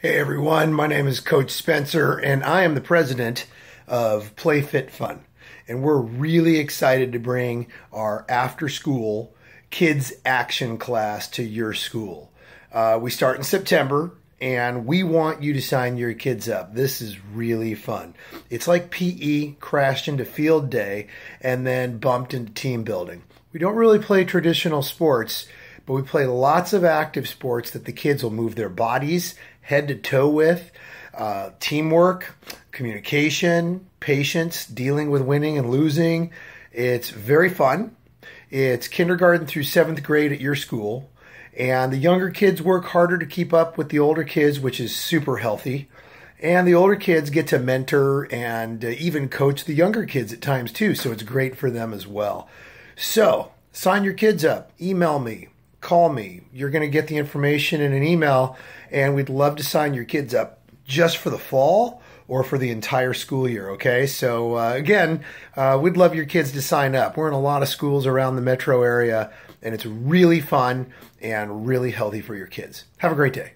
Hey everyone, my name is Coach Spencer and I am the president of Play Fit Fun. And we're really excited to bring our after school kids action class to your school. Uh, we start in September and we want you to sign your kids up. This is really fun. It's like PE crashed into field day and then bumped into team building. We don't really play traditional sports, but we play lots of active sports that the kids will move their bodies head to toe with. Uh, teamwork, communication, patience, dealing with winning and losing. It's very fun. It's kindergarten through seventh grade at your school. And the younger kids work harder to keep up with the older kids, which is super healthy. And the older kids get to mentor and uh, even coach the younger kids at times too. So it's great for them as well. So sign your kids up. Email me, call me. You're going to get the information in an email, and we'd love to sign your kids up just for the fall or for the entire school year. Okay, so uh, again, uh, we'd love your kids to sign up. We're in a lot of schools around the metro area, and it's really fun and really healthy for your kids. Have a great day.